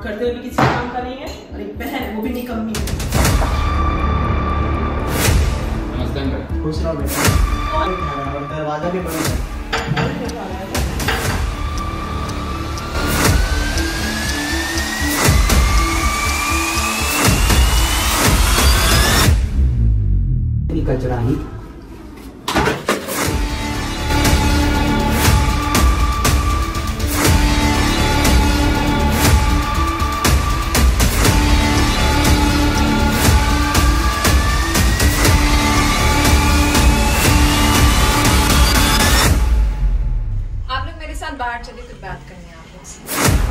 करते हुए भी किसी काम का नहीं है। और एक बहन वो भी निकम्मी है। नमस्ते अंकल। खुश रहो बेटा। दरवाज़ा भी बंद है। कचरा ही बाहर चले तो बात करनी आप लोग